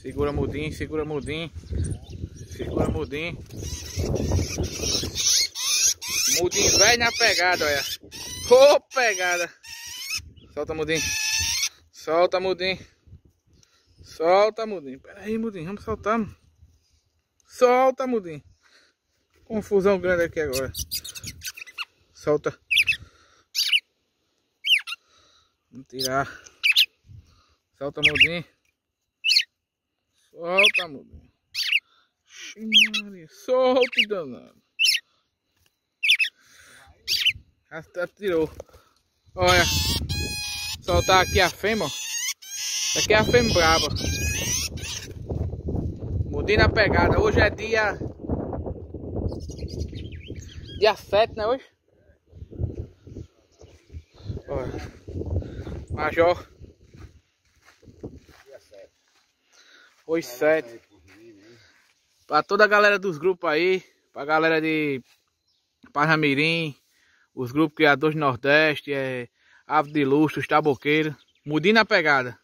Segura mudinho, segura mudinho. Segura mudinho. Mudinho velho na pegada, olha. Ô, oh, pegada. Solta mudinho. Solta mudinho. Solta mudinho. Pera aí, mudinho. Vamos soltar. Solta mudinho. Confusão grande aqui agora. Solta. Vamos tirar. Solta mudinho. Solta mudinho. Maria. Solta danado. Até tirou. Olha. Soltar aqui a fêmea, ó. Aqui é a fêmea brava. Mudei na pegada. Hoje é dia... Dia 7, né hoje? Olha. Major. Dia 7. Hoje 7. Pra toda a galera dos grupos aí. Pra galera de Parnamirim os grupos criadores do Nordeste, é, Ave de Luxo, os Taboqueiros, mudinho na pegada.